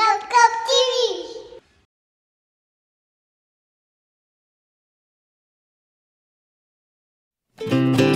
Go, go, TV!